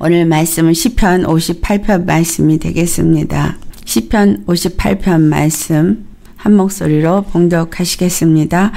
오늘 말씀은 시편 58편 말씀이 되겠습니다. 시편 58편 말씀 한 목소리로 봉독하시겠습니다.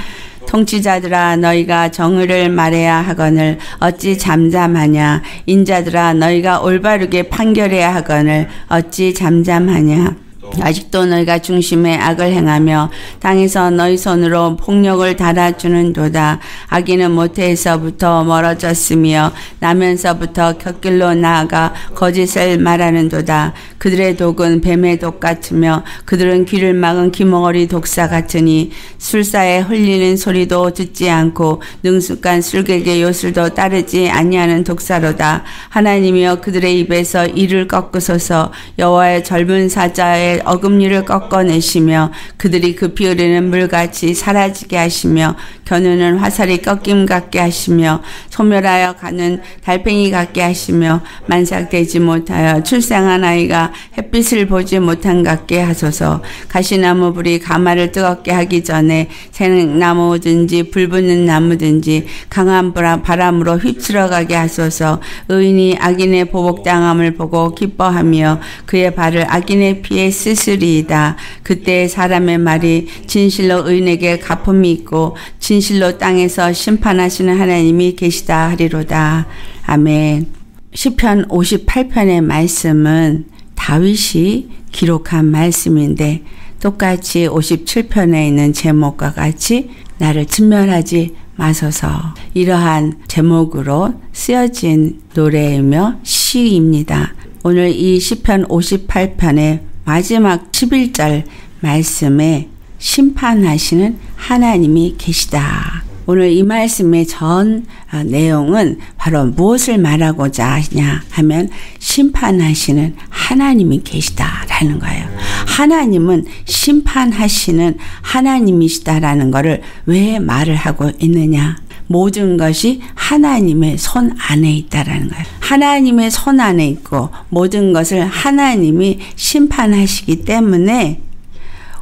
통치자들아 너희가 정의를 말해야 하거늘 어찌 잠잠하냐 인자들아 너희가 올바르게 판결해야 하거늘 어찌 잠잠하냐 아직도 너희가 중심에 악을 행하며 땅에서 너희 손으로 폭력을 달아주는도다. 악인은 모태에서부터 멀어졌으며 나면서부터 곁길로 나아가 거짓을 말하는도다. 그들의 독은 뱀의 독 같으며 그들은 귀를 막은 귀머거리 독사 같으니 술사에 흘리는 소리도 듣지 않고 능숙한 술객의 요술도 따르지 아니하는 독사로다. 하나님이여 그들의 입에서 이를 꺾으소서 여호와의 젊은 사자의 어금니를 꺾어내시며 그들이 급히 흐르는 물같이 사라지게 하시며 겨누는 화살이 꺾임 같게 하시며 소멸하여 가는 달팽이 같게 하시며 만삭되지 못하여 출생한 아이가 햇빛을 보지 못한 같게 하소서. 가시나무 불이 가마를 뜨겁게 하기 전에 생나무든지 불 붙는 나무든지 강한 바람으로 휩쓸어 가게 하소서. 의인이 악인의 보복당함을 보고 기뻐하며 그의 발을 악인의 피에 쓰으리이다 그때 사람의 말이 진실로 의인에게 가품이 있고 진실로 땅에서 심판하시는 하나님이 계시다 하리로다. 아멘. 시편 58편의 말씀은 다윗이 기록한 말씀인데 똑같이 57편에 있는 제목과 같이 나를 진멸하지 마소서 이러한 제목으로 쓰여진 노래이며 시입니다. 오늘 이 시편 58편의 마지막 11절 말씀에 심판하시는 하나님이 계시다. 오늘 이 말씀의 전 아, 내용은 바로 무엇을 말하고자 하냐 하면 심판하시는 하나님이 계시다라는 거예요. 하나님은 심판하시는 하나님이시다라는 것을 왜 말을 하고 있느냐? 모든 것이 하나님의 손 안에 있다라는 거예요. 하나님의 손 안에 있고 모든 것을 하나님이 심판하시기 때문에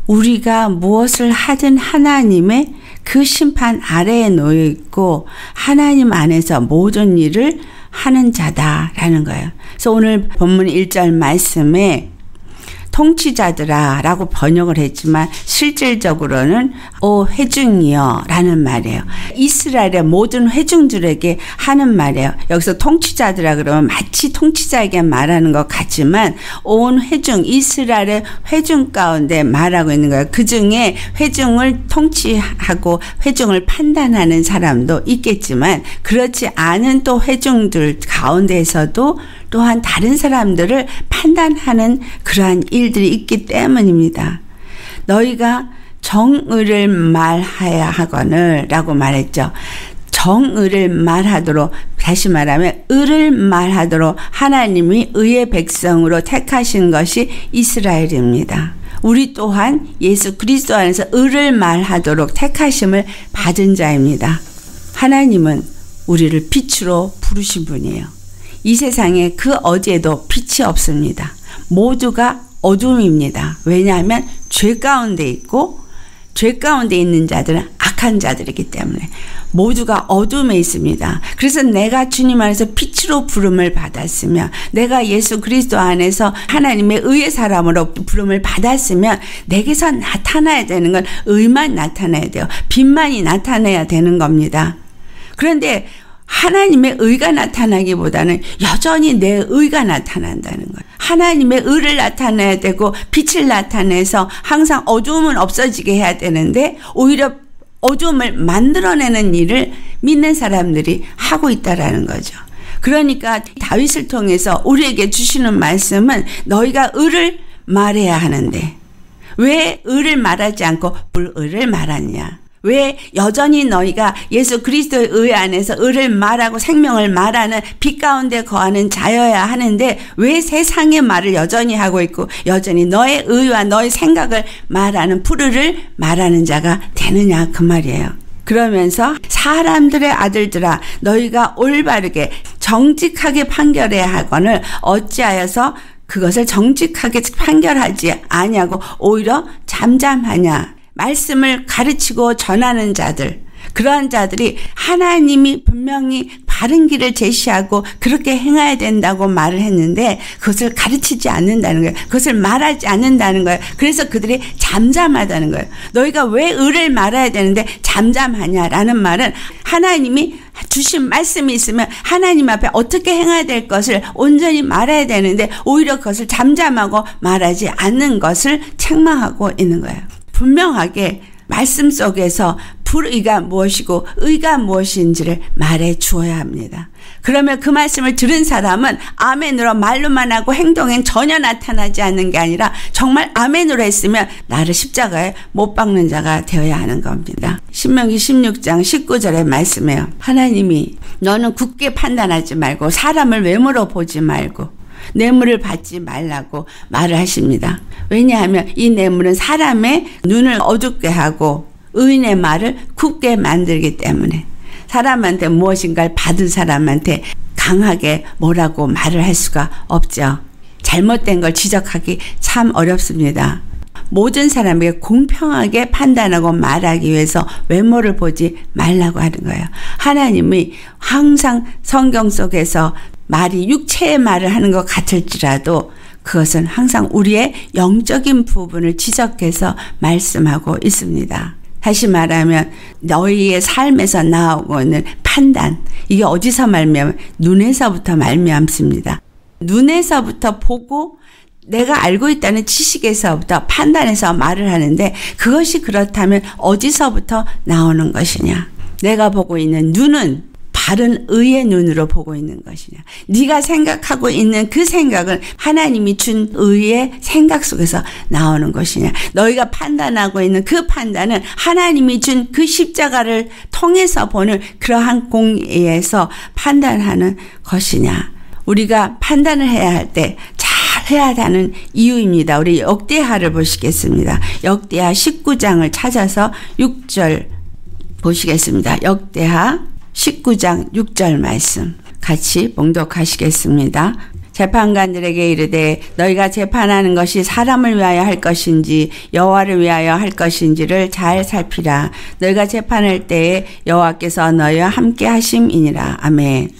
우리가 무엇을 하든 하나님의 그 심판 아래에 놓여 있고 하나님 안에서 모든 일을 하는 자다라는 거예요. 그래서 오늘 본문 1절 말씀에 통치자들아 라고 번역을 했지만 실질적으로는 오 회중이여 라는 말이에요. 이스라엘의 모든 회중들에게 하는 말이에요. 여기서 통치자들아 그러면 마치 통치자에게 말하는 것 같지만 온 회중 이스라엘의 회중 가운데 말하고 있는 거예요. 그 중에 회중을 통치하고 회중을 판단하는 사람도 있겠지만 그렇지 않은 또 회중들 가운데에서도 또한 다른 사람들을 판단하는 그러한 일들이 있기 때문입니다. 너희가 정의를 말해야 하거늘 라고 말했죠. 정의를 말하도록 다시 말하면 의를 말하도록 하나님이 의의 백성으로 택하신 것이 이스라엘입니다. 우리 또한 예수 그리스도 안에서 의를 말하도록 택하심을 받은 자입니다. 하나님은 우리를 빛으로 부르신 분이에요. 이 세상에 그 어디에도 빛이 없습니다. 모두가 어둠입니다. 왜냐하면 죄 가운데 있고 죄 가운데 있는 자들은 악한 자들이기 때문에 모두가 어둠에 있습니다. 그래서 내가 주님 안에서 빛으로 부름을 받았으면 내가 예수 그리스도 안에서 하나님의 의의 사람으로 부름을 받았으면 내게서 나타나야 되는 건 의만 나타나야 돼요. 빛만이 나타나야 되는 겁니다. 그런데 하나님의 의가 나타나기보다는 여전히 내 의가 나타난다는 거예요. 하나님의 의를 나타내야 되고 빛을 나타내서 항상 어두움은 없어지게 해야 되는데 오히려 어두움을 만들어내는 일을 믿는 사람들이 하고 있다라는 거죠. 그러니까 다윗을 통해서 우리에게 주시는 말씀은 너희가 의를 말해야 하는데 왜 의를 말하지 않고 불의를 말하냐? 왜 여전히 너희가 예수 그리스도의 의 안에서 의를 말하고 생명을 말하는 빛 가운데 거하는 자여야 하는데 왜 세상의 말을 여전히 하고 있고 여전히 너의 의와 너의 생각을 말하는 푸르를 말하는 자가 되느냐 그 말이에요. 그러면서 사람들의 아들들아 너희가 올바르게 정직하게 판결해야 하거늘 어찌하여서 그것을 정직하게 판결하지 아니하고 오히려 잠잠하냐 말씀을 가르치고 전하는 자들, 그러한 자들이 하나님이 분명히 바른 길을 제시하고 그렇게 행해야 된다고 말을 했는데 그것을 가르치지 않는다는 거예요. 그것을 말하지 않는다는 거예요. 그래서 그들이 잠잠하다는 거예요. 너희가 왜 의를 말해야 되는데 잠잠하냐라는 말은 하나님이 주신 말씀이 있으면 하나님 앞에 어떻게 행해야 될 것을 온전히 말해야 되는데 오히려 그것을 잠잠하고 말하지 않는 것을 책망하고 있는 거예요. 분명하게 말씀 속에서 불의가 무엇이고 의가 무엇인지를 말해 주어야 합니다. 그러면 그 말씀을 들은 사람은 아멘으로 말로만 하고 행동엔 전혀 나타나지 않는 게 아니라 정말 아멘으로 했으면 나를 십자가에 못 박는 자가 되어야 하는 겁니다. 신명기 16장 19절의 말씀에요. 하나님이 너는 굳게 판단하지 말고 사람을 외모로 보지 말고 뇌물을 받지 말라고 말을 하십니다. 왜냐하면 이 뇌물은 사람의 눈을 어둡게 하고 의인의 말을 굳게 만들기 때문에 사람한테 무엇인가를 받은 사람한테 강하게 뭐라고 말을 할 수가 없죠. 잘못된 걸 지적하기 참 어렵습니다. 모든 사람에게 공평하게 판단하고 말하기 위해서 외모를 보지 말라고 하는 거예요. 하나님이 항상 성경 속에서 말이 육체의 말을 하는 것 같을지라도 그것은 항상 우리의 영적인 부분을 지적해서 말씀하고 있습니다. 다시 말하면 너희의 삶에서 나오고 있는 판단 이게 어디서 말미암 눈에서부터 말미암습니다. 눈에서부터 보고 내가 알고 있다는 지식에서부터 판단해서 말을 하는데 그것이 그렇다면 어디서부터 나오는 것이냐? 내가 보고 있는 눈은 바른 의의 눈으로 보고 있는 것이냐. 네가 생각하고 있는 그 생각은 하나님이 준 의의 생각 속에서 나오는 것이냐. 너희가 판단하고 있는 그 판단은 하나님이 준 그 십자가를 통해서 보는 그러한 공의에서 판단하는 것이냐. 우리가 판단을 해야 할때잘 해야 하는 이유입니다. 우리 역대하를 보시겠습니다. 역대하 19장을 찾아서 6절 보시겠습니다. 역대하 19장 6절 말씀 같이 봉독하시겠습니다. 재판관들에게 이르되 너희가 재판하는 것이 사람을 위하여 할 것인지 여호와를 위하여 할 것인지를 잘 살피라. 너희가 재판할 때에 여호와께서 너희와 함께 하심이니라. 아멘.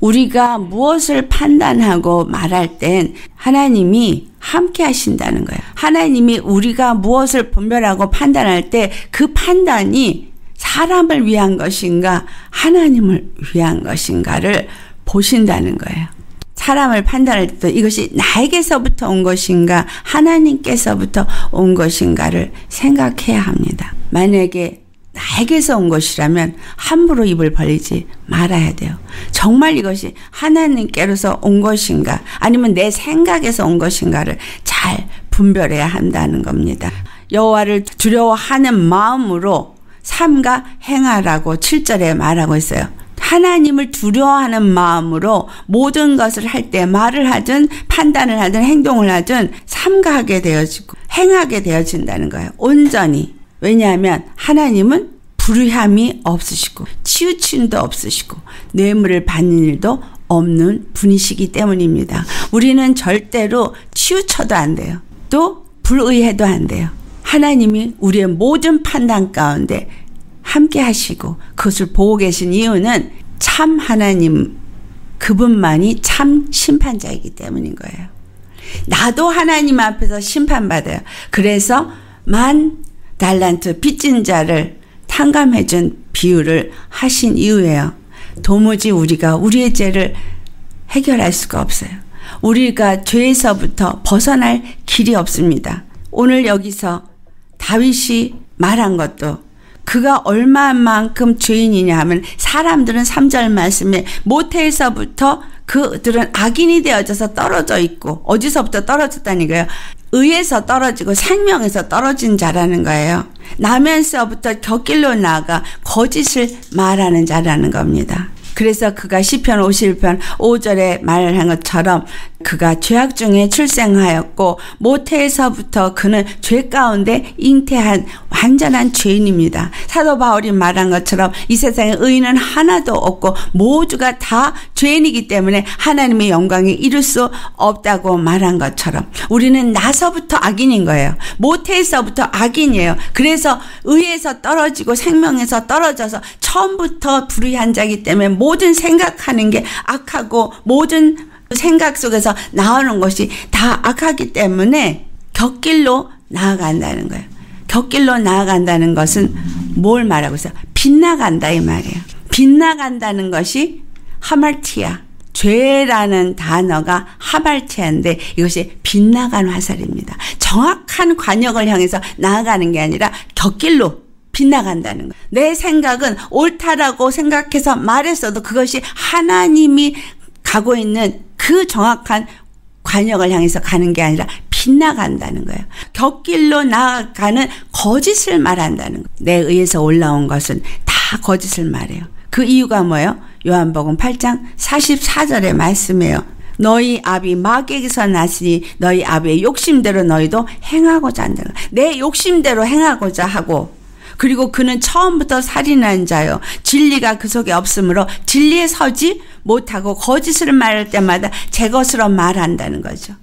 우리가 무엇을 판단하고 말할 땐 하나님이 함께 하신다는 거예요. 하나님이 우리가 무엇을 분별하고 판단할 때 그 판단이 사람을 위한 것인가 하나님을 위한 것인가를 보신다는 거예요. 사람을 판단할 때 이것이 나에게서부터 온 것인가 하나님께서부터 온 것인가를 생각해야 합니다. 만약에 나에게서 온 것이라면 함부로 입을 벌리지 말아야 돼요. 정말 이것이 하나님께로서 온 것인가 아니면 내 생각에서 온 것인가를 잘 분별해야 한다는 겁니다. 여호와를 두려워하는 마음으로 삼가 행하라고 7절에 말하고 있어요. 하나님을 두려워하는 마음으로 모든 것을 할 때 말을 하든 판단을 하든 행동을 하든 삼가하게 되어지고 행하게 되어진다는 거예요. 온전히. 왜냐하면 하나님은 불의함이 없으시고 치우침도 없으시고 뇌물을 받는 일도 없는 분이시기 때문입니다. 우리는 절대로 치우쳐도 안 돼요. 또 불의해도 안 돼요. 하나님이 우리의 모든 판단 가운데 함께 하시고 그것을 보고 계신 이유는 참 하나님 그분만이 참 심판자이기 때문인 거예요. 나도 하나님 앞에서 심판받아요. 그래서 만 달란트 빚진 자를 탕감해 준 비유를 하신 이유예요. 도무지 우리가 우리의 죄를 해결할 수가 없어요. 우리가 죄에서부터 벗어날 길이 없습니다. 오늘 여기서 다윗이 말한 것도 그가 얼마만큼 죄인이냐 하면 사람들은 3절 말씀에 모태에서부터 그들은 악인이 되어져서 떨어져 있고 어디서부터 떨어졌다는 거예요. 의에서 떨어지고 생명에서 떨어진 자라는 거예요. 나면서부터 곁길로 나가 거짓을 말하는 자라는 겁니다. 그래서 그가 시편 51편 5절에 말을 한 것처럼 그가 죄악 중에 출생하였고 모태에서부터 그는 죄 가운데 잉태한 완전한 죄인입니다. 사도 바울이 말한 것처럼 이 세상에 의인은 하나도 없고 모두가 다 죄인이기 때문에 하나님의 영광에 이룰 수 없다고 말한 것처럼 우리는 나서부터 악인인 거예요. 모태에서부터 악인이에요. 그래서 의에서 떨어지고 생명에서 떨어져서 처음부터 불의한 자기 때문에 모든 생각하는 게 악하고 모든 생각 속에서 나오는 것이 다 악하기 때문에 격길로 나아간다는 거예요. 격길로 나아간다는 것은 뭘 말하고 있어요? 빗나간다 이 말이에요. 빗나간다는 것이 하말티야. 죄라는 단어가 하발티아인데 이것이 빗나간 화살입니다. 정확한 관역을 향해서 나아가는 게 아니라 격길로 빗나간다는 거예요. 내 생각은 옳다라고 생각해서 말했어도 그것이 하나님이 가고 있는 그 정확한 관역을 향해서 가는 게 아니라 빗나간다는 거예요. 격길로 나아가는 거짓을 말한다는 거예요. 내 의해서 올라온 것은 다 거짓을 말해요. 그 이유가 뭐예요? 요한복음 8장 44절의 말씀이에요. 너희 아비 마귀에게서 났으니 너희 아비의 욕심대로 너희도 행하고자 한다. 내 욕심대로 행하고자 하고 그리고 그는 처음부터 살인한 자요. 진리가 그 속에 없으므로 진리에 서지 못하고 거짓을 말할 때마다 제 것으로 말한다는 거죠.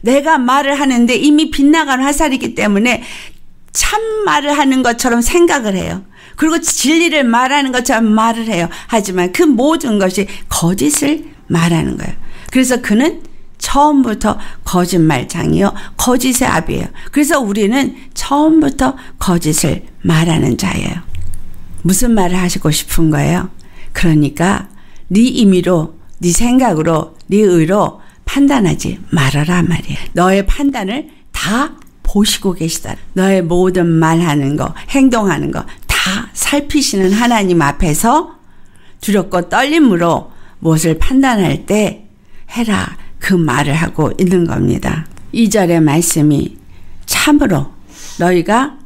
내가 말을 하는데 이미 빗나간 화살이기 때문에 참 말을 하는 것처럼 생각을 해요. 그리고 진리를 말하는 것처럼 말을 해요. 하지만 그 모든 것이 거짓을 말하는 거예요. 그래서 그는 처음부터 거짓말장이요. 거짓의 압이에요. 그래서 우리는 처음부터 거짓을 말하는 자예요. 무슨 말을 하시고 싶은 거예요? 그러니까 네 임의로, 네 생각으로, 네 의로 판단하지 말아라 말이에요. 너의 판단을 다 보시고 계시다. 너의 모든 말하는 거, 행동하는 거 다 살피시는 하나님 앞에서 두렵고 떨림으로 무엇을 판단할 때 해라. 그 말을 하고 있는 겁니다. 2절의 말씀이 참으로 너희가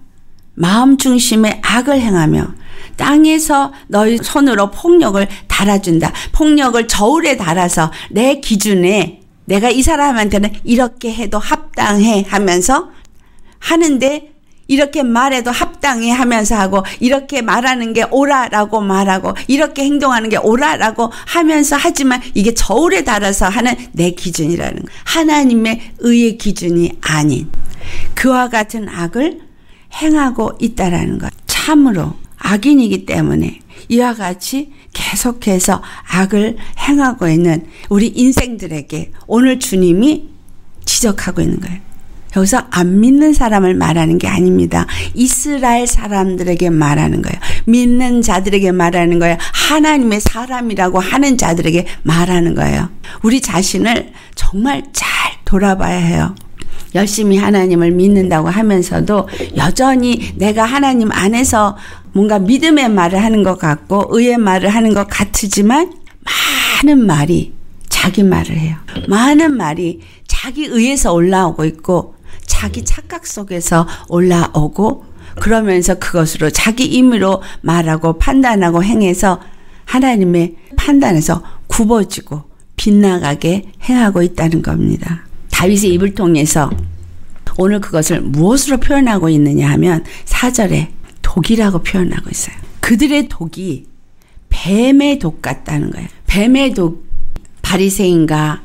마음 중심의 악을 행하며 땅에서 너희 손으로 폭력을 달아준다. 폭력을 저울에 달아서 내 기준에 내가 이 사람한테는 이렇게 해도 합당해 하면서 하는데 이렇게 말해도 합당해 하면서 하고 이렇게 말하는 게 옳아라고 말하고 이렇게 행동하는 게 옳아라고 하면서 하지만 이게 저울에 달아서 하는 내 기준이라는 거. 하나님의 의의 기준이 아닌 그와 같은 악을 행하고 있다라는 것. 참으로 악인이기 때문에 이와 같이 계속해서 악을 행하고 있는 우리 인생들에게 오늘 주님이 지적하고 있는 거예요. 여기서 안 믿는 사람을 말하는 게 아닙니다. 이스라엘 사람들에게 말하는 거예요. 믿는 자들에게 말하는 거예요. 하나님의 사람이라고 하는 자들에게 말하는 거예요. 우리 자신을 정말 잘 돌아봐야 해요. 열심히 하나님을 믿는다고 하면서도 여전히 내가 하나님 안에서 뭔가 믿음의 말을 하는 것 같고 의의 말을 하는 것 같지만 많은 말이 자기 말을 해요. 많은 말이 자기 의에서 올라오고 있고 자기 착각 속에서 올라오고 그러면서 그것으로 자기 임의로 말하고 판단하고 행해서 하나님의 판단에서 굽어지고 빗나가게 행하고 있다는 겁니다. 다윗의 입을 통해서 오늘 그것을 무엇으로 표현하고 있느냐 하면 사절에 독이라고 표현하고 있어요. 그들의 독이 뱀의 독 같다는 거예요. 뱀의 독 바리새인과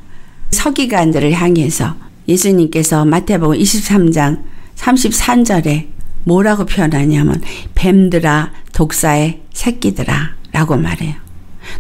서기관들을 향해서 예수님께서 마태복음 23장 33절에 뭐라고 표현하냐면 뱀들아 독사의 새끼들아 라고 말해요.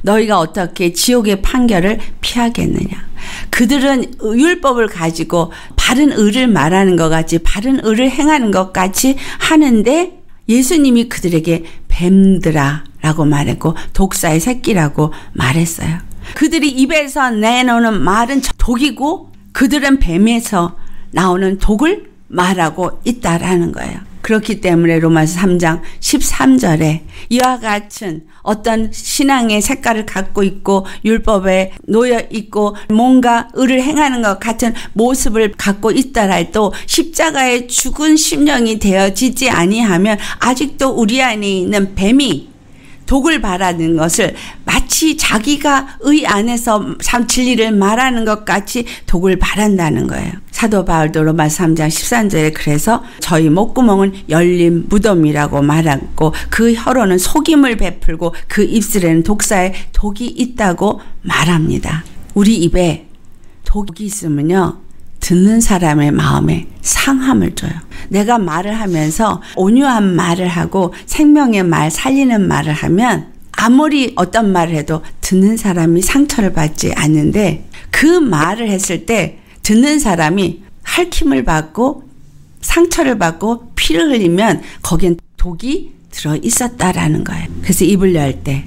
너희가 어떻게 지옥의 판결을 피하겠느냐. 그들은 율법을 가지고 바른 의를 말하는 것 같이 바른 의를 행하는 것 같이 하는데 예수님이 그들에게 뱀들아 라고 말했고 독사의 새끼라고 말했어요. 그들이 입에서 내놓는 말은 독이고 그들은 뱀에서 나오는 독을 말하고 있다라는 거예요. 그렇기 때문에 로마서 3장 13절에 이와 같은 어떤 신앙의 색깔을 갖고 있고 율법에 놓여 있고 뭔가 의를 행하는 것 같은 모습을 갖고 있다 할도 십자가에 죽은 심령이 되어지지 아니하면 아직도 우리 안에 있는 뱀이 독을 바라는 것을 마치 자기가 의 안에서 참 진리를 말하는 것 같이 독을 바란다는 거예요. 사도 바울도 로마 3장 13절에 그래서 저희 목구멍은 열린 무덤이라고 말하고 그 혀로는 속임을 베풀고 그 입술에는 독사의 독이 있다고 말합니다. 우리 입에 독이 있으면요. 듣는 사람의 마음에 상함을 줘요. 내가 말을 하면서 온유한 말을 하고 생명의 말, 살리는 말을 하면 아무리 어떤 말을 해도 듣는 사람이 상처를 받지 않는데 그 말을 했을 때 듣는 사람이 할킴을 받고 상처를 받고 피를 흘리면 거긴 독이 들어 있었다라는 거예요. 그래서 입을 열 때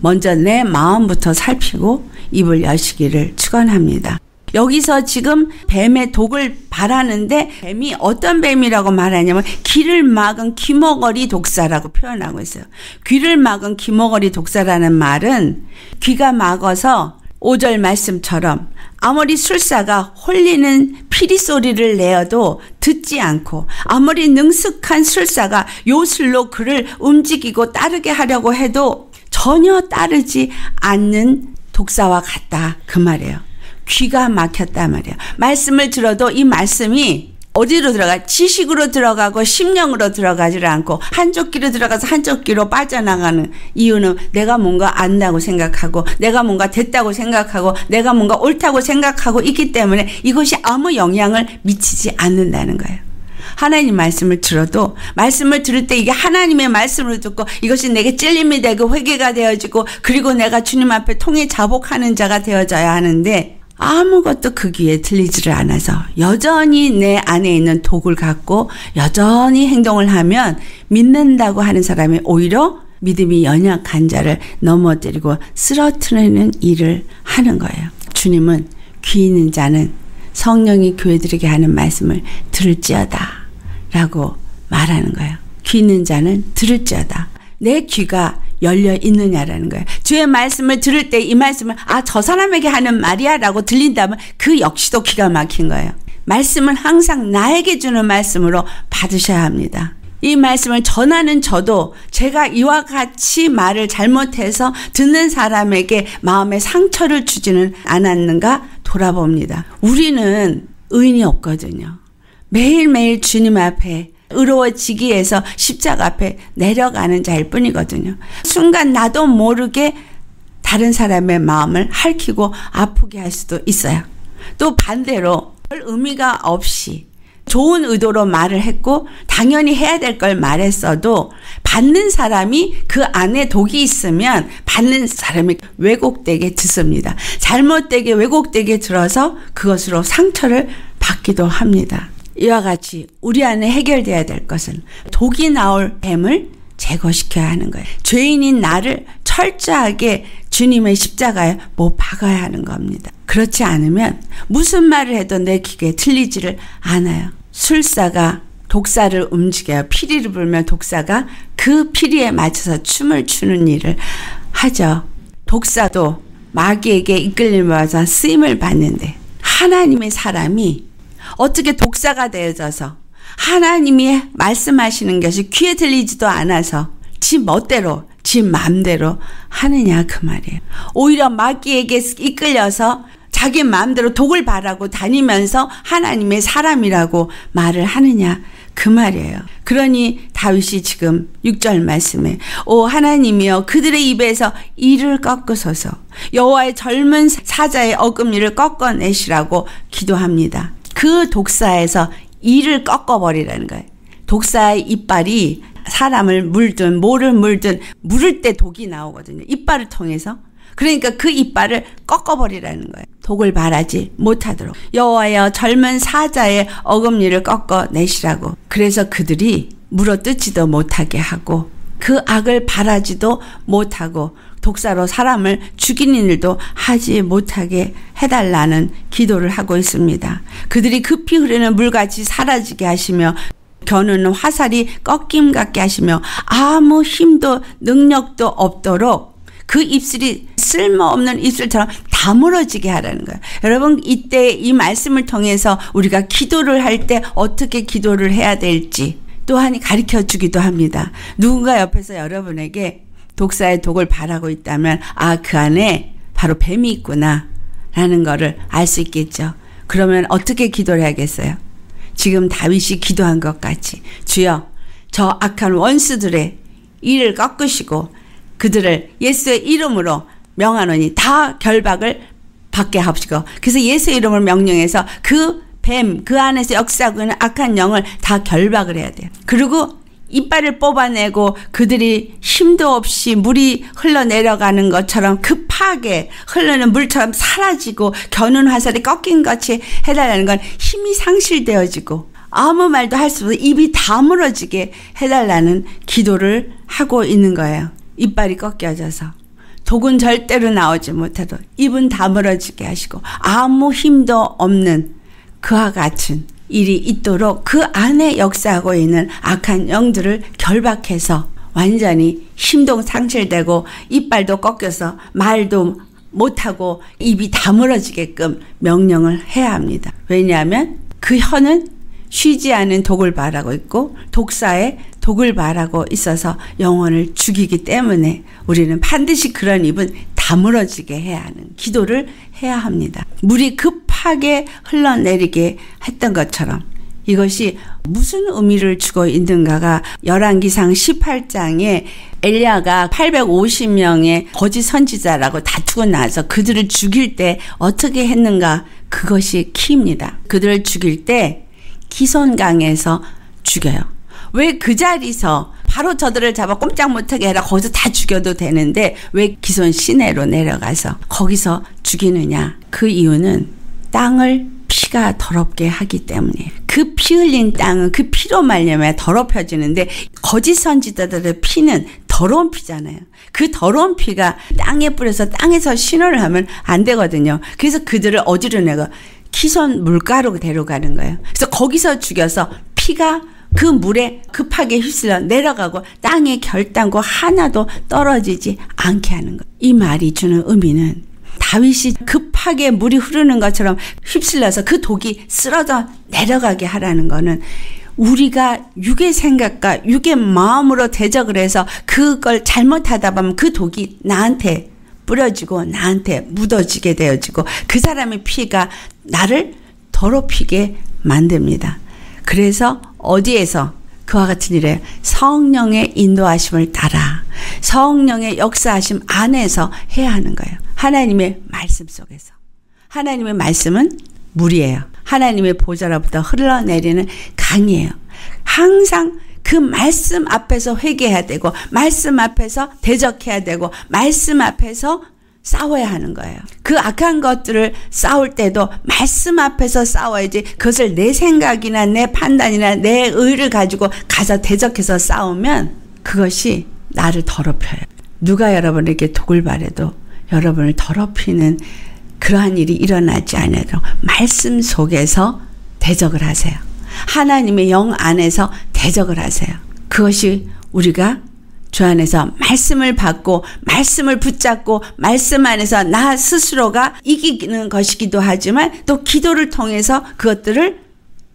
먼저 내 마음부터 살피고 입을 여시기를 축원합니다. 여기서 지금 뱀의 독을 바라는데 뱀이 어떤 뱀이라고 말하냐면 귀를 막은 귀머거리 독사라고 표현하고 있어요. 귀를 막은 귀머거리 독사라는 말은 귀가 막어서 5절 말씀처럼 아무리 술사가 홀리는 피리 소리를 내어도 듣지 않고 아무리 능숙한 술사가 요술로 그를 움직이고 따르게 하려고 해도 전혀 따르지 않는 독사와 같다. 그 말이에요. 귀가 막혔단 말이에요. 말씀을 들어도 이 말씀이 어디로 들어가? 지식으로 들어가고 심령으로 들어가지를 않고 한쪽 귀로 들어가서 한쪽 귀로 빠져나가는 이유는 내가 뭔가 안다고 생각하고 내가 뭔가 됐다고 생각하고 내가 뭔가 옳다고 생각하고 있기 때문에 이것이 아무 영향을 미치지 않는다는 거예요. 하나님 말씀을 들어도 말씀을 들을 때 이게 하나님의 말씀을 듣고 이것이 내게 찔림이 되고 회개가 되어지고 그리고 내가 주님 앞에 통해 자복하는 자가 되어져야 하는데 아무것도 그 귀에 들리지를 않아서 여전히 내 안에 있는 독을 갖고 여전히 행동을 하면 믿는다고 하는 사람이 오히려 믿음이 연약한 자를 넘어뜨리고 쓰러트리는 일을 하는 거예요. 주님은 귀 있는 자는 성령이 교회들에게 하는 말씀을 들을지어다 라고 말하는 거예요. 귀 있는 자는 들을지어다. 내 귀가 열려 있느냐라는 거예요. 주의 말씀을 들을 때 이 말씀을 아, 저 사람에게 하는 말이야 라고 들린다면 그 역시도 기가 막힌 거예요. 말씀은 항상 나에게 주는 말씀으로 받으셔야 합니다. 이 말씀을 전하는 저도 제가 이와 같이 말을 잘못해서 듣는 사람에게 마음에 상처를 주지는 않았는가 돌아봅니다. 우리는 의인이 없거든요. 매일매일 주님 앞에 의로워지기 위해서 십자가 앞에 내려가는 자일 뿐이거든요. 순간 나도 모르게 다른 사람의 마음을 핥히고 아프게 할 수도 있어요. 또 반대로 별 의미가 없이 좋은 의도로 말을 했고 당연히 해야 될 걸 말했어도 받는 사람이 그 안에 독이 있으면 받는 사람이 왜곡되게 듣습니다. 잘못되게 왜곡되게 들어서 그것으로 상처를 받기도 합니다. 이와 같이 우리 안에 해결돼야 될 것은 독이 나올 뱀을 제거시켜야 하는 거예요. 죄인인 나를 철저하게 주님의 십자가에 못 박아야 하는 겁니다. 그렇지 않으면 무슨 말을 해도 내 귀에 틀리지를 않아요. 술사가 독사를 움직여요. 피리를 불면 독사가 그 피리에 맞춰서 춤을 추는 일을 하죠. 독사도 마귀에게 이끌림받아 쓰임을 받는데 하나님의 사람이 어떻게 독사가 되어져서 하나님이 말씀하시는 것이 귀에 들리지도 않아서 지 멋대로 지 마음대로 하느냐 그 말이에요. 오히려 마귀에게 이끌려서 자기 마음대로 독을 바라고 다니면서 하나님의 사람이라고 말을 하느냐 그 말이에요. 그러니 다윗이 지금 6절 말씀에 오 하나님이여 그들의 입에서 이를 꺾으소서 여호와의 젊은 사자의 어금니를 꺾어내시라고 기도합니다. 그 독사에서 이를 꺾어버리라는 거예요. 독사의 이빨이 사람을 물든 뭐를 물든 물을 때 독이 나오거든요. 이빨을 통해서. 그러니까 그 이빨을 꺾어버리라는 거예요. 독을 바라지 못하도록. 여호와여 젊은 사자의 어금니를 꺾어내시라고. 그래서 그들이 물어뜯지도 못하게 하고 그 악을 바라지도 못하고 독사로 사람을 죽이는 일도 하지 못하게 해달라는 기도를 하고 있습니다. 그들이 급히 흐르는 물같이 사라지게 하시며 겨누는 화살이 꺾임 같게 하시며 아무 힘도 능력도 없도록 그 입술이 쓸모없는 입술처럼 다물어지게 하라는 거예요. 여러분 이때 이 말씀을 통해서 우리가 기도를 할 때 어떻게 기도를 해야 될지 또한 가르쳐 주기도 합니다. 누군가 옆에서 여러분에게 독사의 독을 바라고 있다면 아 그 안에 바로 뱀이 있구나 라는 거를 알 수 있겠죠. 그러면 어떻게 기도를 해야겠어요? 지금 다윗이 기도한 것 같이 주여 저 악한 원수들의 일을 꺾으시고 그들을 예수의 이름으로 명하노니 다 결박을 받게 하시고 그래서 예수의 이름을 명령해서 그 뱀, 그 안에서 역사하고 있는 악한 영을 다 결박을 해야 돼요. 그리고 이빨을 뽑아내고 그들이 힘도 없이 물이 흘러내려가는 것처럼 급하게 흐르는 물처럼 사라지고 겨눈 화살이 꺾인 것이 해달라는 건 힘이 상실되어지고 아무 말도 할 수 없어 입이 다물어지게 해달라는 기도를 하고 있는 거예요. 이빨이 꺾여져서. 독은 절대로 나오지 못해도 입은 다물어지게 하시고 아무 힘도 없는 그와 같은 일이 있도록 그 안에 역사하고 있는 악한 영들을 결박해서 완전히 힘도 상실되고 이빨도 꺾여서 말도 못하고 입이 다물어지게끔 명령을 해야 합니다. 왜냐하면 그 혀는 쉬지 않은 독을 말하고 있고 독사에 독을 말하고 있어서 영혼을 죽이기 때문에 우리는 반드시 그런 입은 다물어지게 해야 하는 기도를 해야 합니다. 물이 급하게 흘러내리게 했던 것처럼 이것이 무슨 의미를 주고 있는가가 열왕기상 18장에 엘리야가 850명의 거짓 선지자라고 다투고 나서 그들을 죽일 때 어떻게 했는가 그것이 키입니다. 그들을 죽일 때 기손강에서 죽여요. 왜 그 자리서 바로 저들을 잡아 꼼짝 못하게 해라 거기서 다 죽여도 되는데 왜 기손 시내로 내려가서 거기서 죽이느냐 그 이유는 땅을 피가 더럽게 하기 때문에 그 피 흘린 땅은 그 피로 말려면 더럽혀지는데 거짓 선지자들의 피는 더러운 피잖아요. 그 더러운 피가 땅에 뿌려서 땅에서 신호를 하면 안 되거든요. 그래서 그들을 어디로 내가 키선 물가로 데려가는 거예요. 그래서 거기서 죽여서 피가 그 물에 급하게 휩쓸려 내려가고 땅에 결단고 하나도 떨어지지 않게 하는 거. 이 말이 주는 의미는 다윗이 급하게 물이 흐르는 것처럼 휩쓸려서 그 독이 쓰러져 내려가게 하라는 거는 우리가 육의 생각과 육의 마음으로 대적을 해서 그걸 잘못하다 보면 그 독이 나한테 뿌려지고 나한테 묻어지게 되어지고 그 사람의 피가 나를 더럽히게 만듭니다. 그래서 어디에서 그와 같은 일에 성령의 인도하심을 따라 성령의 역사하심 안에서 해야 하는 거예요. 하나님의 말씀 속에서. 하나님의 말씀은 물이에요. 하나님의 보좌로부터 흘러내리는 강이에요. 항상 그 말씀 앞에서 회개해야 되고 말씀 앞에서 대적해야 되고 말씀 앞에서 싸워야 하는 거예요. 그 악한 것들을 싸울 때도 말씀 앞에서 싸워야지 그것을 내 생각이나 내 판단이나 내 의를 가지고 가서 대적해서 싸우면 그것이 나를 더럽혀요. 누가 여러분에게 독을 바래도 여러분을 더럽히는 그러한 일이 일어나지 않아도 말씀 속에서 대적을 하세요. 하나님의 영 안에서 대적을 하세요. 그것이 우리가 주 안에서 말씀을 받고 말씀을 붙잡고 말씀 안에서 나 스스로가 이기는 것이기도 하지만 또 기도를 통해서 그것들을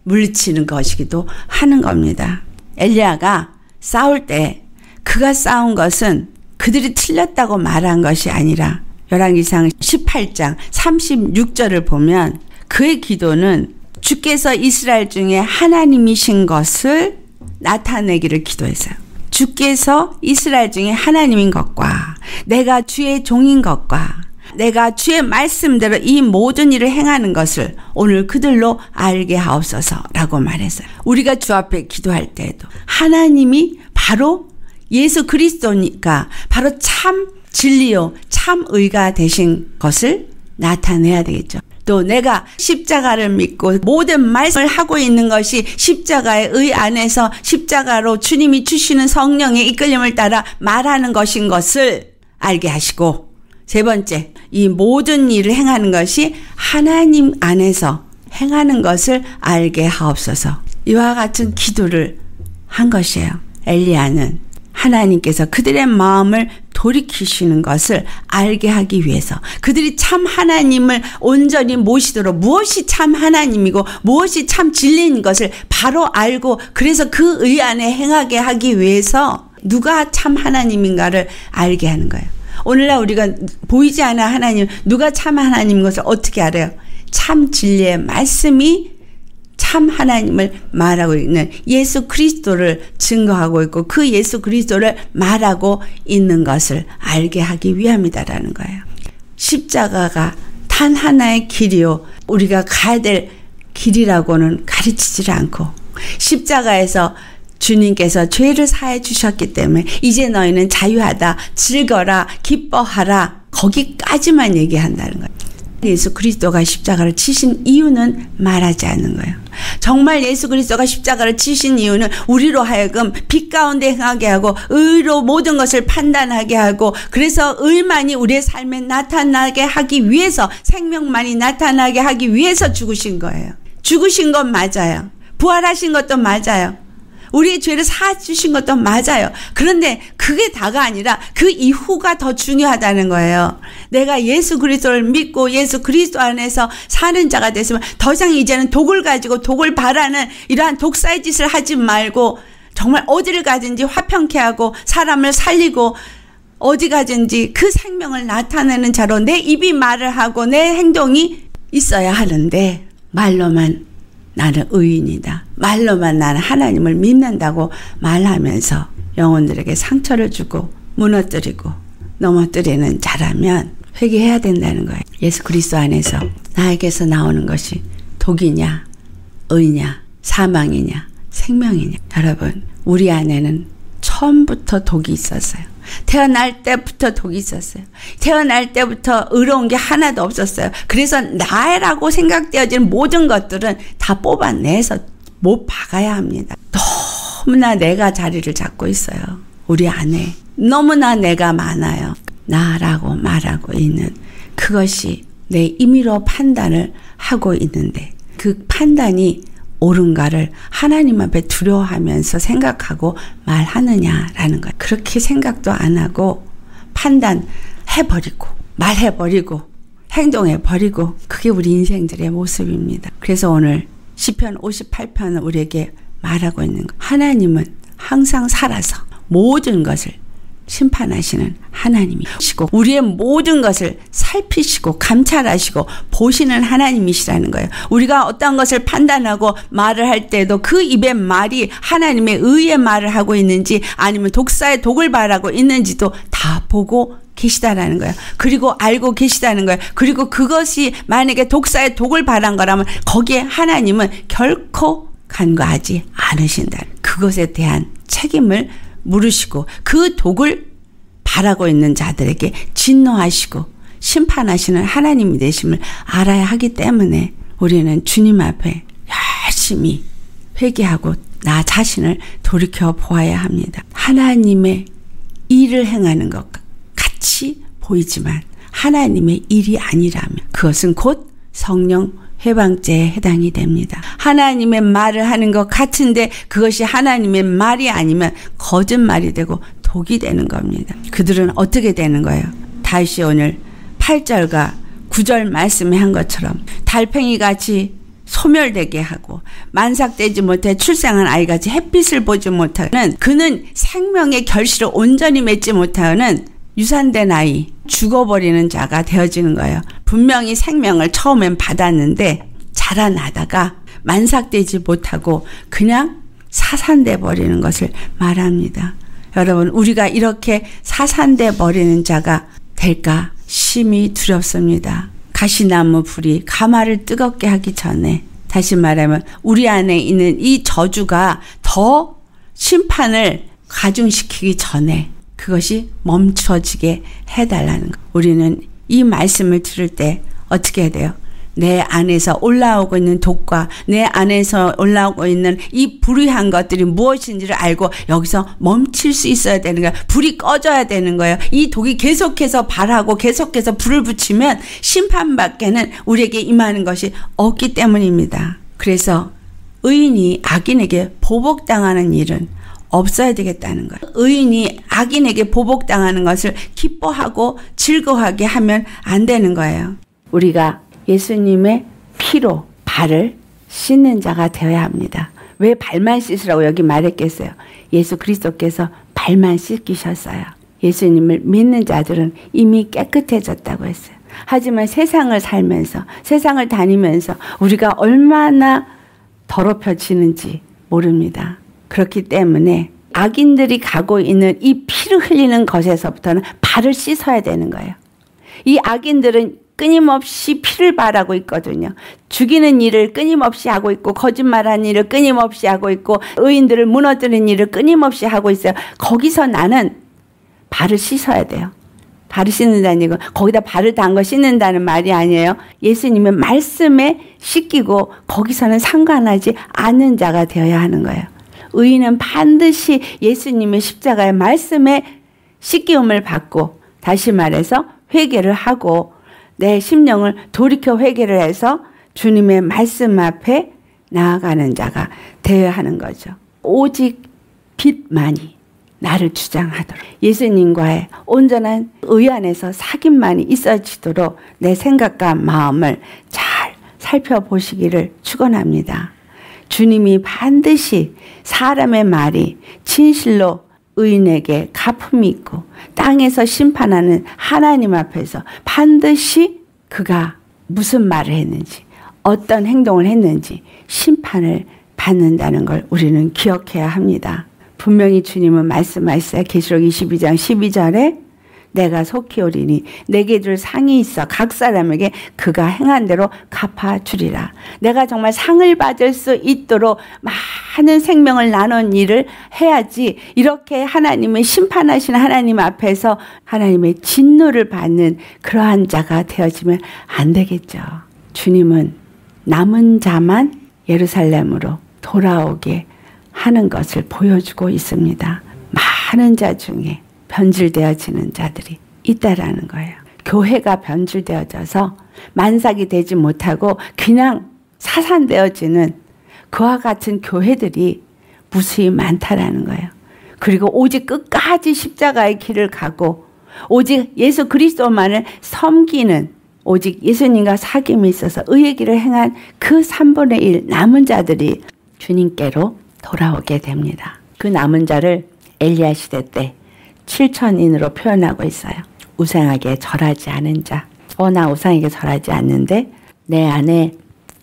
물리치는 것이기도 하는 겁니다. 엘리야가 싸울 때 그가 싸운 것은 그들이 틀렸다고 말한 것이 아니라 열왕기상 18장 36절을 보면 그의 기도는 주께서 이스라엘 중에 하나님이신 것을 나타내기를 기도했어요. 주께서 이스라엘 중에 하나님인 것과 내가 주의 종인 것과 내가 주의 말씀대로 이 모든 일을 행하는 것을 오늘 그들로 알게 하옵소서라고 말했어요. 우리가 주 앞에 기도할 때에도 하나님이 바로 예수 그리스도니까 바로 참 진리요 참 의가 되신 것을 나타내야 되겠죠. 또 내가 십자가를 믿고 모든 말씀을 하고 있는 것이 십자가의 의 안에서 십자가로 주님이 주시는 성령의 이끌림을 따라 말하는 것인 것을 알게 하시고 세 번째, 이 모든 일을 행하는 것이 하나님 안에서 행하는 것을 알게 하옵소서. 이와 같은 기도를 한 것이에요. 엘리야는 하나님께서 그들의 마음을 돌이키시는 것을 알게 하기 위해서 그들이 참 하나님을 온전히 모시도록 무엇이 참 하나님이고 무엇이 참 진리인 것을 바로 알고 그래서 그 의 안에 행하게 하기 위해서 누가 참 하나님인가를 알게 하는 거예요. 오늘날 우리가 보이지 않아 하나님, 누가 참 하나님인 것을 어떻게 알아요? 참 진리의 말씀이 참 하나님을 말하고 있는 예수 그리스도를 증거하고 있고 그 예수 그리스도를 말하고 있는 것을 알게 하기 위함이다라는 거예요. 십자가가 단 하나의 길이요. 우리가 가야 될 길이라고는 가르치질 않고 십자가에서 주님께서 죄를 사해 주셨기 때문에 이제 너희는 자유하다, 즐거라, 기뻐하라 거기까지만 얘기한다는 거예요. 예수 그리스도가 십자가를 치신 이유는 말하지 않는 거예요. 정말 예수 그리스도가 십자가를 치신 이유는 우리로 하여금 빛 가운데 행하게 하고 의로 모든 것을 판단하게 하고 그래서 의만이 우리의 삶에 나타나게 하기 위해서 생명만이 나타나게 하기 위해서 죽으신 거예요. 죽으신 건 맞아요. 부활하신 것도 맞아요. 우리의 죄를 사주신 것도 맞아요. 그런데 그게 다가 아니라 그 이후가 더 중요하다는 거예요. 내가 예수 그리스도를 믿고 예수 그리스도 안에서 사는 자가 됐으면 더 이상 이제는 독을 가지고 독을 바라는 이러한 독사의 짓을 하지 말고 정말 어디를 가든지 화평케 하고 사람을 살리고 어디 가든지 그 생명을 나타내는 자로 내 입이 말을 하고 내 행동이 있어야 하는데 말로만 나는 의인이다. 말로만 나는 하나님을 믿는다고 말하면서 영혼들에게 상처를 주고 무너뜨리고 넘어뜨리는 자라면 회개해야 된다는 거예요. 예수 그리스도 안에서 나에게서 나오는 것이 독이냐, 의냐, 사망이냐, 생명이냐. 여러분, 우리 안에는 처음부터 독이 있었어요. 태어날 때부터 독이 있었어요. 태어날 때부터 의로운 게 하나도 없었어요. 그래서 나라고 생각되어지는 모든 것들은 다 뽑아내서 못 박아야 합니다. 너무나 내가 자리를 잡고 있어요. 우리 안에. 너무나 내가 많아요. 나라고 말하고 있는 그것이 내 임의로 판단을 하고 있는데 그 판단이 옳은가를 하나님 앞에 두려워하면서 생각하고 말하느냐라는 거예요. 그렇게 생각도 안 하고 판단해버리고 말해버리고 행동해버리고 그게 우리 인생들의 모습입니다. 그래서 오늘 시편 58편은 우리에게 말하고 있는 거. 하나님은 항상 살아서 모든 것을 심판하시는 하나님이시고 우리의 모든 것을 살피시고 감찰하시고 보시는 하나님이시라는 거예요. 우리가 어떤 것을 판단하고 말을 할 때도 그 입의 말이 하나님의 의의 말을 하고 있는지 아니면 독사의 독을 말하고 있는지도 다 보고 계시다라는 거예요. 그리고 알고 계시다는 거예요. 그리고 그것이 만약에 독사의 독을 바란 거라면 거기에 하나님은 결코 간과하지 않으신다. 그것에 대한 책임을 물으시고 그 독을 바라고 있는 자들에게 진노하시고 심판하시는 하나님이 되심을 알아야 하기 때문에 우리는 주님 앞에 열심히 회개하고 나 자신을 돌이켜 보아야 합니다. 하나님의 일을 행하는 것 같이 보이지만 하나님의 일이 아니라면 그것은 곧 성령 해방죄에 해당이 됩니다. 하나님의 말을 하는 것 같은데 그것이 하나님의 말이 아니면 거짓말이 되고 독이 되는 겁니다. 그들은 어떻게 되는 거예요? 다시 오늘 8절과 9절 말씀에 한 것처럼 달팽이 같이 소멸되게 하고 만삭되지 못해 출생한 아이같이 햇빛을 보지 못하는 그는 생명의 결실을 온전히 맺지 못하는 유산된 아이 죽어버리는 자가 되어지는 거예요. 분명히 생명을 처음엔 받았는데 자라나다가 만삭되지 못하고 그냥 사산돼 버리는 것을 말합니다. 여러분, 우리가 이렇게 사산돼 버리는 자가 될까 심히 두렵습니다. 가시나무 불이 가마를 뜨겁게 하기 전에 다시 말하면 우리 안에 있는 이 저주가 더 심판을 가중시키기 전에 그것이 멈춰지게 해달라는 것. 우리는 이 말씀을 들을 때 어떻게 해야 돼요? 내 안에서 올라오고 있는 독과 내 안에서 올라오고 있는 이 불의한 것들이 무엇인지를 알고 여기서 멈출 수 있어야 되는 거예요. 불이 꺼져야 되는 거예요. 이 독이 계속해서 발하고 계속해서 불을 붙이면 심판밖에는 우리에게 임하는 것이 없기 때문입니다. 그래서 의인이 악인에게 보복당하는 일은 없어야 되겠다는 거예요. 의인이 악인에게 보복당하는 것을 기뻐하고 즐거워하게 하면 안 되는 거예요. 우리가 예수님의 피로 발을 씻는 자가 되어야 합니다. 왜 발만 씻으라고 여기 말했겠어요? 예수 그리스도께서 발 발만 씻기셨어요. 예수님을 믿는 자들은 이미 깨끗해졌다고 했어요. 하지만 세상을 살면서 세상을 다니면서 우리가 얼마나 더럽혀지는지 모릅니다. 그렇기 때문에 악인들이 가고 있는 이 피를 흘리는 것에서부터는 발을 씻어야 되는 거예요. 이 악인들은 끊임없이 피를 발하고 있거든요. 죽이는 일을 끊임없이 하고 있고 거짓말하는 일을 끊임없이 하고 있고 의인들을 무너뜨리는 일을 끊임없이 하고 있어요. 거기서 나는 발을 씻어야 돼요. 발을 씻는다는 이거 거기다 발을 담궈 씻는다는 말이 아니에요. 예수님의 말씀에 씻기고 거기서는 상관하지 않는 자가 되어야 하는 거예요. 의인은 반드시 예수님의 십자가의 말씀에 씻기움을 받고 다시 말해서 회개를 하고 내 심령을 돌이켜 회개를 해서 주님의 말씀 앞에 나아가는 자가 되어야 하는 거죠. 오직 빛만이 나를 주장하도록 예수님과의 온전한 의 안에서 사귐만이 있어지도록 내 생각과 마음을 잘 살펴보시기를 축원합니다. 주님이 반드시 사람의 말이 진실로 의인에게 가품이 있고 땅에서 심판하는 하나님 앞에서 반드시 그가 무슨 말을 했는지 어떤 행동을 했는지 심판을 받는다는 걸 우리는 기억해야 합니다. 분명히 주님은 말씀하셨어요. 계시록 22장 12절에 내가 속히 오리니 내게 줄 상이 있어 각 사람에게 그가 행한 대로 갚아 주리라. 내가 정말 상을 받을 수 있도록 많은 생명을 나눈 일을 해야지 이렇게 하나님의 심판하신 하나님 앞에서 하나님의 진노를 받는 그러한 자가 되어지면 안 되겠죠. 주님은 남은 자만 예루살렘으로 돌아오게 하는 것을 보여주고 있습니다. 많은 자 중에 변질되어지는 자들이 있다라는 거예요. 교회가 변질되어져서 만삭이 되지 못하고 그냥 사산되어지는 그와 같은 교회들이 무수히 많다라는 거예요. 그리고 오직 끝까지 십자가의 길을 가고 오직 예수 그리스도만을 섬기는 오직 예수님과 사귐이 있어서 의의 길을 행한 그 3분의 1 남은 자들이 주님께로 돌아오게 됩니다. 그 남은 자를 엘리야 시대 때 7천인으로 표현하고 있어요. 우상에게 절하지 않은 자. 어, 나 우상에게 절하지 않는데 내 안에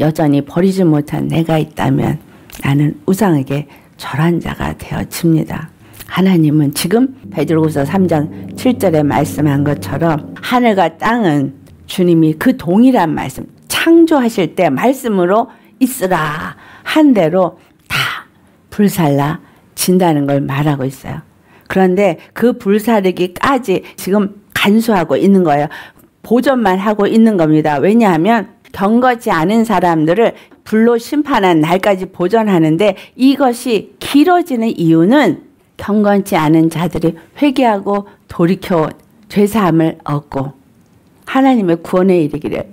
여전히 버리지 못한 내가 있다면 나는 우상에게 절한 자가 되어집니다. 하나님은 지금 베드로후서 3장 7절에 말씀한 것처럼 하늘과 땅은 주님이 그 동일한 말씀 창조하실 때 말씀으로 있으라 한 대로 다 불살라 진다는 걸 말하고 있어요. 그런데 그 불사르기까지 지금 간수하고 있는 거예요. 보존만 하고 있는 겁니다. 왜냐하면 경거지 않은 사람들을 불로 심판한 날까지 보존하는데 이것이 길어지는 이유는 경건치 않은 자들이 회개하고 돌이켜 죄사함을 얻고 하나님의 구원에 이르기를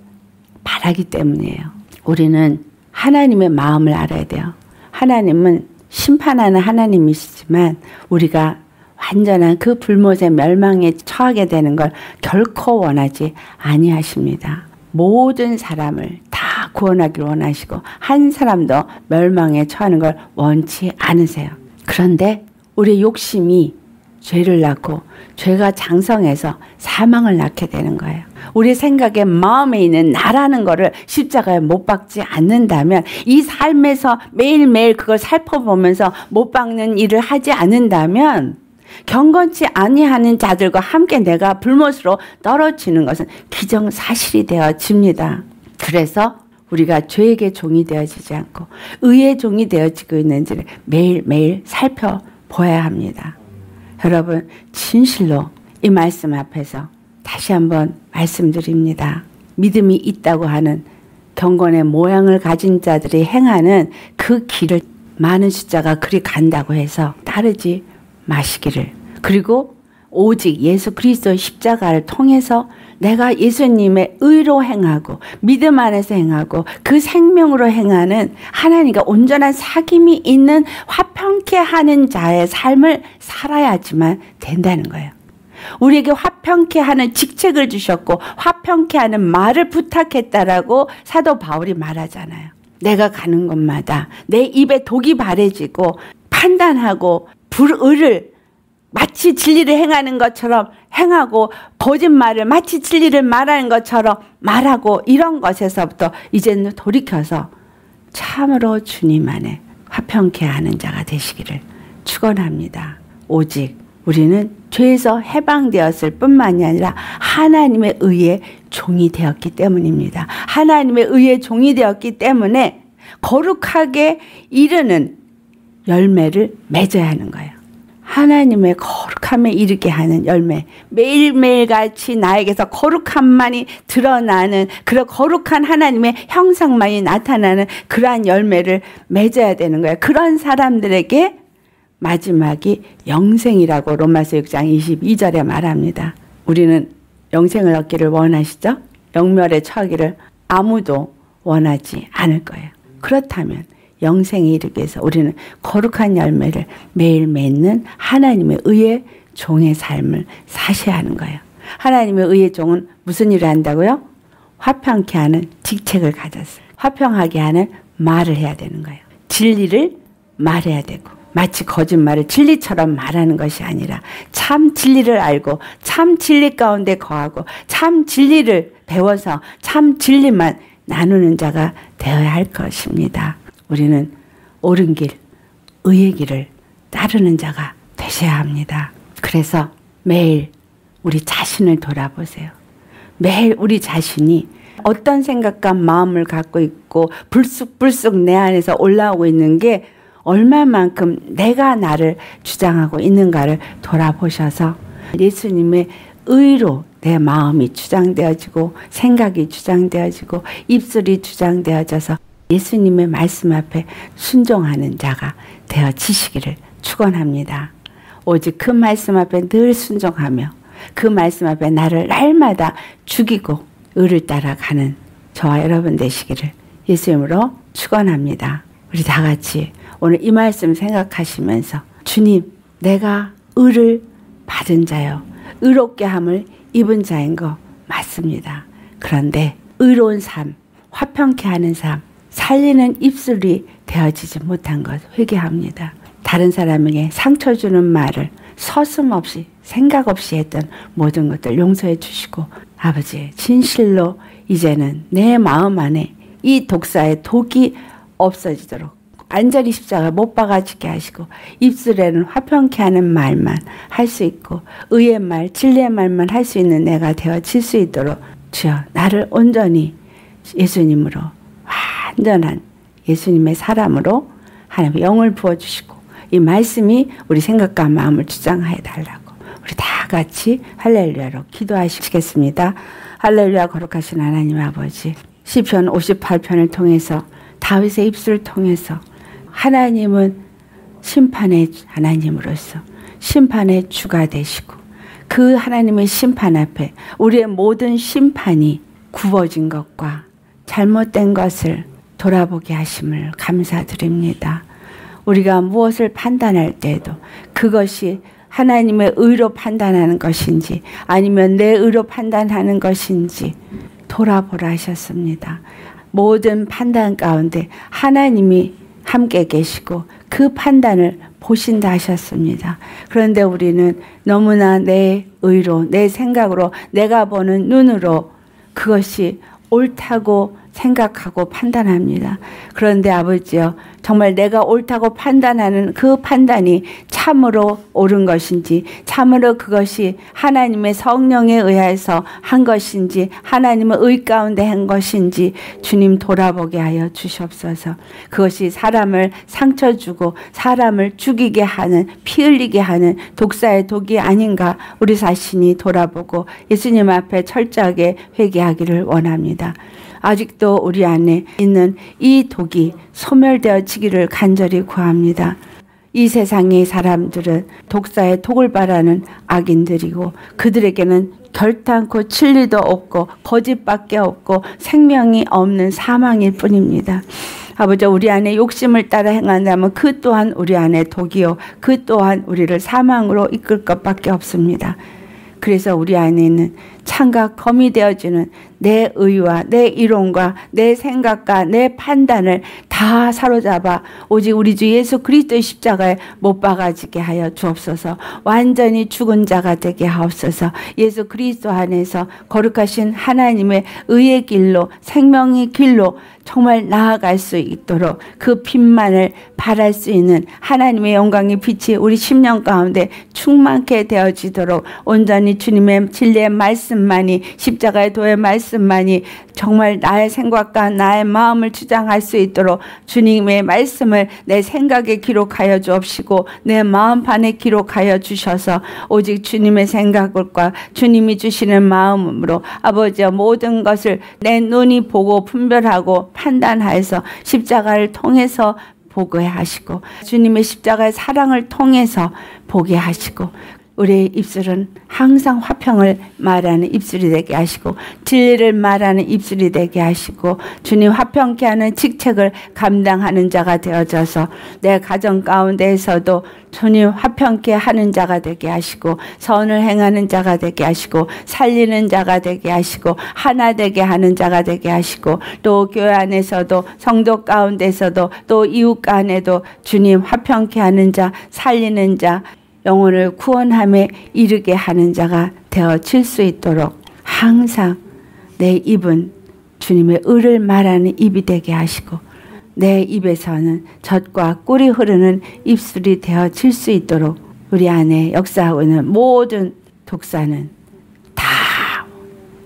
바라기 때문이에요. 우리는 하나님의 마음을 알아야 돼요. 하나님은 심판하는 하나님이시지만 우리가 완전한 그 불못의 멸망에 처하게 되는 걸 결코 원하지 아니하십니다. 모든 사람을 다 구원하기를 원하시고 한 사람도 멸망에 처하는 걸 원치 않으세요. 그런데 우리 욕심이 죄를 낳고 죄가 장성해서 사망을 낳게 되는 거예요. 우리 생각에 마음에 있는 나라는 거를 십자가에 못 박지 않는다면 이 삶에서 매일매일 그걸 살펴보면서 못 박는 일을 하지 않는다면 경건치 아니하는 자들과 함께 내가 불못으로 떨어지는 것은 기정사실이 되어집니다. 그래서 우리가 죄에게 종이 되어지지 않고 의의 종이 되어지고 있는지를 매일매일 살펴보아야 합니다. 여러분 진실로 이 말씀 앞에서 다시 한번 말씀드립니다. 믿음이 있다고 하는 경건의 모양을 가진 자들이 행하는 그 길을 많은 숫자가 그리 간다고 해서 따르지 마시기를. 그리고 오직 예수 그리스도의 십자가를 통해서 내가 예수님의 의로 행하고 믿음 안에서 행하고 그 생명으로 행하는 하나님과 온전한 사귐이 있는 화평케 하는 자의 삶을 살아야지만 된다는 거예요. 우리에게 화평케 하는 직책을 주셨고 화평케 하는 말을 부탁했다라고 사도 바울이 말하잖아요. 내가 가는 곳마다 내 입에 독이 바래지고 판단하고 불의를 마치 진리를 행하는 것처럼 행하고 거짓말을 마치 진리를 말하는 것처럼 말하고 이런 것에서부터 이제는 돌이켜서 참으로 주님 안에 화평케 하는 자가 되시기를 축원합니다. 오직 우리는 죄에서 해방되었을 뿐만이 아니라 하나님의 의의 종이 되었기 때문입니다. 하나님의 의의 종이 되었기 때문에 거룩하게 이르는 열매를 맺어야 하는 거예요. 하나님의 거룩함에 이르게 하는 열매. 매일매일 같이 나에게서 거룩함만이 드러나는 그런 거룩한 하나님의 형상만이 나타나는 그러한 열매를 맺어야 되는 거예요. 그런 사람들에게 마지막이 영생이라고 로마서 6장 22절에 말합니다. 우리는 영생을 얻기를 원하시죠? 영멸에 처하기를 아무도 원하지 않을 거예요. 그렇다면 영생에 이르기 위해서 우리는 거룩한 열매를 매일 맺는 하나님의 의의 종의 삶을 사셔야 하는 거예요. 하나님의 의의 종은 무슨 일을 한다고요? 화평케 하는 직책을 가졌어요. 화평하게 하는 말을 해야 되는 거예요. 진리를 말해야 되고 마치 거짓말을 진리처럼 말하는 것이 아니라 참 진리를 알고 참 진리 가운데 거하고 참 진리를 배워서 참 진리만 나누는 자가 되어야 할 것입니다. 우리는 옳은 길, 의의 길을 따르는 자가 되셔야 합니다. 그래서 매일 우리 자신을 돌아보세요. 매일 우리 자신이 어떤 생각과 마음을 갖고 있고 불쑥불쑥 내 안에서 올라오고 있는 게 얼마만큼 내가 나를 주장하고 있는가를 돌아보셔서 예수님의 의로 내 마음이 주장되어지고 생각이 주장되어지고 입술이 주장되어져서 예수님의 말씀 앞에 순종하는 자가 되어지시기를 축원합니다. 오직 그 말씀 앞에 늘 순종하며 그 말씀 앞에 나를 날마다 죽이고 의를 따라가는 저와 여러분 되시기를 예수님으로 축원합니다. 우리 다 같이 오늘 이 말씀 생각하시면서 주님 내가 의를 받은 자요 의롭게 함을 입은 자인 거 맞습니다. 그런데 의로운 삶 화평케 하는 삶 살리는 입술이 되어지지 못한 것 회개합니다. 다른 사람에게 상처 주는 말을 서슴없이 생각 없이 했던 모든 것들 용서해 주시고 아버지 진실로 이제는 내 마음 안에 이 독사의 독이 없어지도록 안전히 십자가 못 박아지게 하시고 입술에는 화평케 하는 말만 할 수 있고 의의 말, 진리의 말만 할 수 있는 내가 되어질 수 있도록 주여 나를 온전히 예수님으로 완전한 예수님의 사람으로 하나님 영을 부어주시고 이 말씀이 우리 생각과 마음을 주장하여 달라고 우리 다 같이 할렐루야로 기도하시겠습니다. 할렐루야 거룩하신 하나님 아버지 시편 58편을 통해서 다윗의 입술을 통해서 하나님은 심판의 하나님으로서 심판의 주가 되시고 그 하나님의 심판 앞에 우리의 모든 심판이 굽어진 것과 잘못된 것을 돌아보게 하심을 감사드립니다. 우리가 무엇을 판단할 때에도 그것이 하나님의 의로 판단하는 것인지 아니면 내 의로 판단하는 것인지 돌아보라 하셨습니다. 모든 판단 가운데 하나님이 함께 계시고 그 판단을 보신다 하셨습니다. 그런데 우리는 너무나 내 의로, 내 생각으로, 내가 보는 눈으로 그것이 옳다고 생각하고 판단합니다. 그런데 아버지요, 정말 내가 옳다고 판단하는 그 판단이 참으로 옳은 것인지, 참으로 그것이 하나님의 성령에 의해서 한 것인지, 하나님의 의 가운데 한 것인지, 주님 돌아보게 하여 주시옵소서. 그것이 사람을 상처 주고, 사람을 죽이게 하는, 피 흘리게 하는 독사의 독이 아닌가, 우리 자신이 돌아보고 예수님 앞에 철저하게 회개하기를 원합니다. 아직도 우리 안에 있는 이 독이 소멸되어지기를 간절히 구합니다. 이 세상의 사람들은 독사의 독을 바라는 악인들이고 그들에게는 결탄코 진리도 없고 거짓밖에 없고 생명이 없는 사망일 뿐입니다. 아버지 우리 안에 욕심을 따라 행한다면 그 또한 우리 안에 독이요 그 또한 우리를 사망으로 이끌 것밖에 없습니다. 그래서 우리 안에 있는 창과 검이 되어주는 내 의와 내 이론과 내 생각과 내 판단을 다 사로잡아 오직 우리 주 예수 그리스도의 십자가에 못 박아지게 하여 주옵소서. 완전히 죽은 자가 되게 하옵소서. 예수 그리스도 안에서 거룩하신 하나님의 의의 길로 생명의 길로 정말 나아갈 수 있도록 그 빛만을 바랄 수 있는 하나님의 영광의 빛이 우리 10년 가운데 충만케 되어지도록 온전히 주님의 진리의 말씀만이 십자가의 도의 말씀만이 정말 나의 생각과 나의 마음을 주장할 수 있도록 주님의 말씀을 내 생각에 기록하여 주옵시고 내 마음판에 기록하여 주셔서 오직 주님의 생각과 주님이 주시는 마음으로 아버지와 모든 것을 내 눈이 보고 분별하고 판단하여서 십자가를 통해서 보게 하시고 주님의 십자가의 사랑을 통해서 보게 하시고 우리의 입술은 항상 화평을 말하는 입술이 되게 하시고 진리를 말하는 입술이 되게 하시고 주님 화평케 하는 직책을 감당하는 자가 되어져서 내 가정 가운데에서도 주님 화평케 하는 자가 되게 하시고 선을 행하는 자가 되게 하시고 살리는 자가 되게 하시고 하나 되게 하는 자가 되게 하시고 또 교회 안에서도 성도 가운데서도 또 이웃 간에도 주님 화평케 하는 자 살리는 자 영혼을 구원함에 이르게 하는 자가 되어질 수 있도록 항상 내 입은 주님의 의를 말하는 입이 되게 하시고 내 입에서는 젖과 꿀이 흐르는 입술이 되어질 수 있도록 우리 안에 역사하고 있는 모든 독사는 다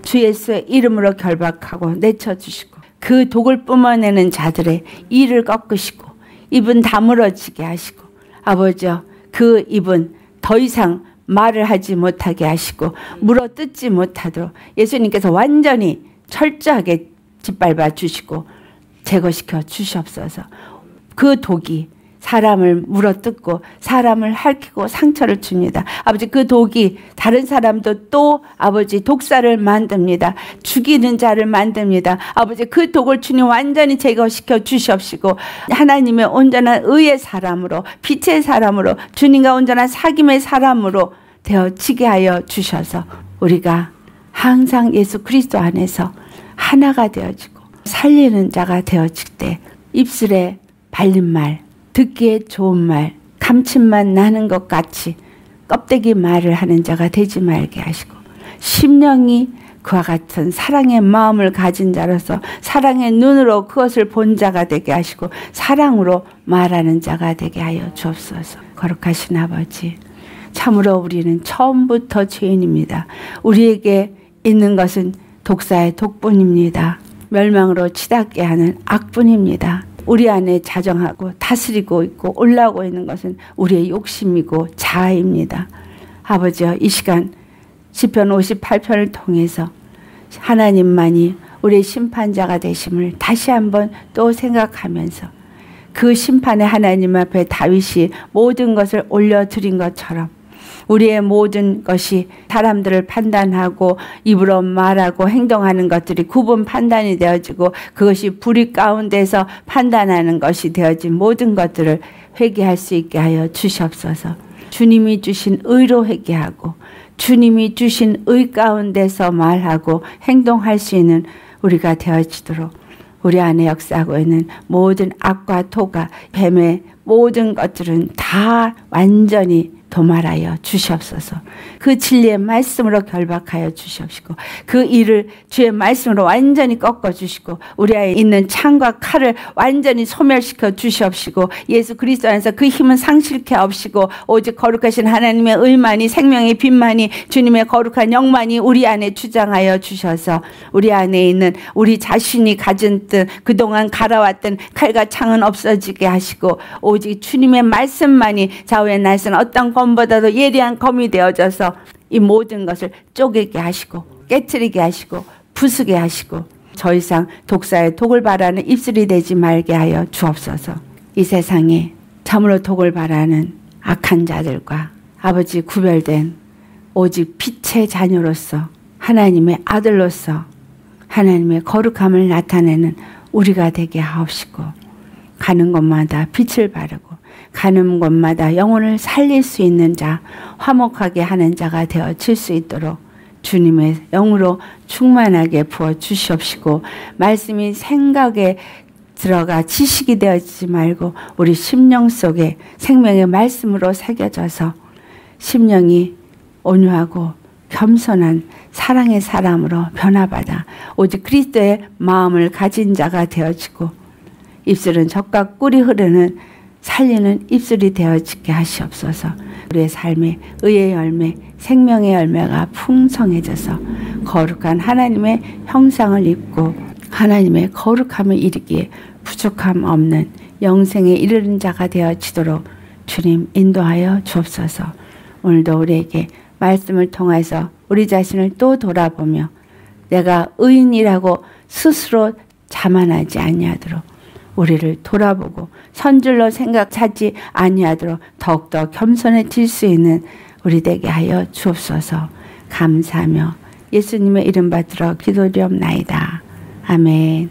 주 예수의 이름으로 결박하고 내쳐주시고 그 독을 뿜어내는 자들의 이를 꺾으시고 입은 다물어지게 하시고 아버지여 그 입은 더 이상 말을 하지 못하게 하시고 물어 뜯지 못하도록 예수님께서 완전히 철저하게 짓밟아 주시고 제거시켜 주시옵소서. 그 독이 사람을 물어뜯고 사람을 핥히고 상처를 줍니다. 아버지 그 독이 다른 사람도 또 아버지 독사를 만듭니다. 죽이는 자를 만듭니다. 아버지 그 독을 주님 완전히 제거시켜 주시옵시고 하나님의 온전한 의의 사람으로 빛의 사람으로 주님과 온전한 사귐의 사람으로 되어지게 하여 주셔서 우리가 항상 예수 그리스도 안에서 하나가 되어지고 살리는 자가 되어질 때 입술에 발린 말 듣기에 좋은 말, 감칠맛 나는 것 같이 껍데기 말을 하는 자가 되지 말게 하시고 심령이 그와 같은 사랑의 마음을 가진 자로서 사랑의 눈으로 그것을 본 자가 되게 하시고 사랑으로 말하는 자가 되게 하여 주옵소서. 거룩하신 아버지, 참으로 우리는 처음부터 죄인입니다. 우리에게 있는 것은 독사의 독분입니다. 멸망으로 치닫게 하는 악분입니다. 우리 안에 자정하고 다스리고 있고 올라오고 있는 것은 우리의 욕심이고 자아입니다. 아버지여 이 시간 시편 58편을 통해서 하나님만이 우리 심판자가 되심을 다시 한번 또 생각하면서 그 심판의 하나님 앞에 다윗이 모든 것을 올려드린 것처럼 우리의 모든 것이 사람들을 판단하고 입으로 말하고 행동하는 것들이 구분 판단이 되어지고 그것이 불의 가운데서 판단하는 것이 되어진 모든 것들을 회개할 수 있게 하여 주시옵소서. 주님이 주신 의로 회개하고 주님이 주신 의 가운데서 말하고 행동할 수 있는 우리가 되어지도록 우리 안에 역사하고 있는 모든 악과 토가 뱀의 모든 것들은 다 완전히 도말하여 주시옵소서. 그 진리의 말씀으로 결박하여 주시옵시고 그 일을 주의 말씀으로 완전히 꺾어 주시고 우리 안에 있는 창과 칼을 완전히 소멸시켜 주시옵시고 예수 그리스도 안에서 그 힘은 상실케 없시고 오직 거룩하신 하나님의 의만이 생명의 빛만이 주님의 거룩한 영만이 우리 안에 주장하여 주셔서 우리 안에 있는 우리 자신이 가진 듯 그동안 갈아왔던 칼과 창은 없어지게 하시고 오직 주님의 말씀만이 좌우의 날선 어떤 검보다도 예리한 검이 되어져서 이 모든 것을 쪼개게 하시고 깨뜨리게 하시고 부수게 하시고 더 이상 독사의 독을 바라는 입술이 되지 말게 하여 주옵소서. 이 세상에 참으로 독을 바라는 악한 자들과 아버지 구별된 오직 빛의 자녀로서 하나님의 아들로서 하나님의 거룩함을 나타내는 우리가 되게 하옵시고 가는 곳마다 빛을 바르고 가는 곳마다 영혼을 살릴 수 있는 자, 화목하게 하는 자가 되어질 수 있도록 주님의 영으로 충만하게 부어 주시옵시고 말씀이 생각에 들어가 지식이 되어지지 말고 우리 심령 속에 생명의 말씀으로 새겨져서 심령이 온유하고 겸손한 사랑의 사람으로 변화받아 오직 그리스도의 마음을 가진 자가 되어지고 입술은 젖과 꿀이 흐르는 살리는 입술이 되어지게 하시옵소서. 우리의 삶에 의의 열매, 생명의 열매가 풍성해져서 거룩한 하나님의 형상을 입고 하나님의 거룩함을 이루기에 부족함 없는 영생에 이르는 자가 되어지도록 주님 인도하여 주옵소서. 오늘도 우리에게 말씀을 통해서 우리 자신을 또 돌아보며 내가 의인이라고 스스로 자만하지 아니하도록 우리를 돌아보고 선줄로 생각하지 아니하도록 더욱더 겸손해질 수 있는 우리 되게 하여 주옵소서 감사하며 예수님의 이름 받들어 기도드리옵나이다. 아멘